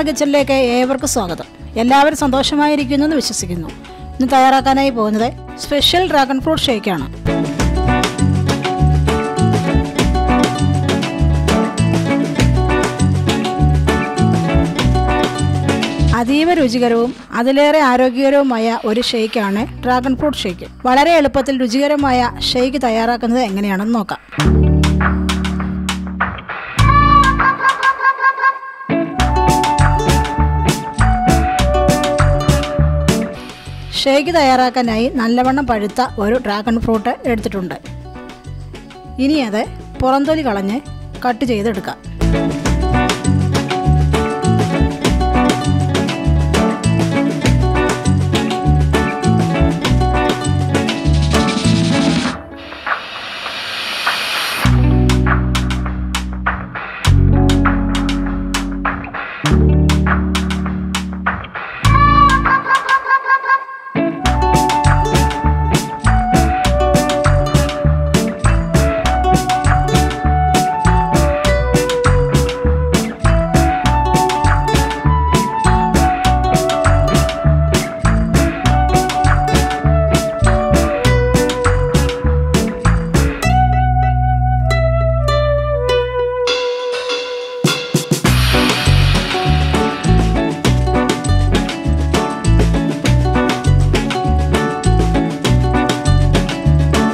കിച്ചണിലേക്ക് ഏവർക്കും സ്വാഗതം. എല്ലാവരും സന്തോഷമായിരിക്കുന്നു എന്ന് വിശ്വസിക്കുന്നു. ഇന്ന് തയ്യാറാക്കാനായി പോകുന്നത് സ്പെഷ്യൽ ഡ്രാഗൺ ഫ്രൂട്ട് ഷേക്കാണ്. അതീവ രുചികരവും അതിലേറെ ആരോഗ്യകരവുമായ ഒരു ഷേക്കാണ് ഡ്രാഗൺ ഫ്രൂട്ട് ഷേക്ക്. വളരെ എളുപ്പത്തിൽ രുചികരമായ ഷേക്ക് തയ്യാറാക്കുന്നത് എങ്ങനെയാണെന്ന് നോക്കാം. ഷേക്ക് തയ്യാറാക്കാനായി നല്ലവണ്ണം പഴുത്ത ഒരു ഡ്രാഗൺ ഫ്രൂട്ട് എടുത്തിട്ടുണ്ട്. ഇനി അത് പുറന്തൊലി കളഞ്ഞ് കട്ട് ചെയ്തെടുക്കാം.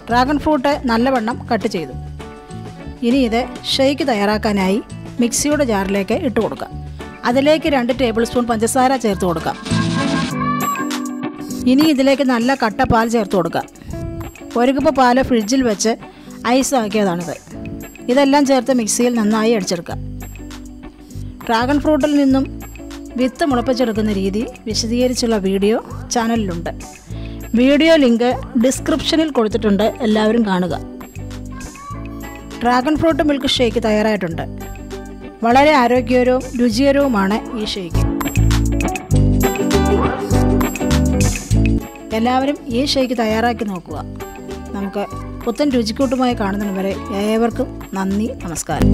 ഡ്രാഗൺ ഫ്രൂട്ട് നല്ലവണ്ണം കട്ട് ചെയ്തു. ഇനി ഇത് ഷേക്ക് തയ്യാറാക്കാനായി മിക്സിയുടെ ജാറിലേക്ക് ഇട്ട് കൊടുക്കാം. അതിലേക്ക് രണ്ട് ടേബിൾ സ്പൂൺ പഞ്ചസാര ചേർത്ത് കൊടുക്കാം. ഇനി ഇതിലേക്ക് നല്ല കട്ട പാൽ ചേർത്ത് കൊടുക്കാം. ഒരു കപ്പ് പാൽ ഫ്രിഡ്ജിൽ വെച്ച് ഐസ് ആക്കിയതാണിത്. ഇതെല്ലാം ചേർത്ത് മിക്സിയിൽ നന്നായി അടിച്ചെടുക്കാം ഡ്രാഗൺ ഫ്രൂട്ടിൽ നിന്നും വിത്ത് മുളപ്പിച്ചെടുക്കുന്ന രീതി വിശദീകരിച്ചുള്ള വീഡിയോ ചാനലിലുണ്ട്. വീഡിയോ ലിങ്ക് ഡിസ്ക്രിപ്ഷനിൽ കൊടുത്തിട്ടുണ്ട്. എല്ലാവരും കാണുക. ഡ്രാഗൺ ഫ്രൂട്ട് മിൽക്ക് ഷേക്ക് തയ്യാറായിട്ടുണ്ട്. വളരെ ആരോഗ്യകരവും രുചികരവുമാണ് ഈ ഷേക്ക്. എല്ലാവരും ഈ ഷേക്ക് തയ്യാറാക്കി നോക്കുക. നമുക്ക് പുത്തൻ രുചിക്കൂട്ടുമായി കാണുന്നതിന് വരെ ഏവർക്കും നന്ദി നമസ്കാരം.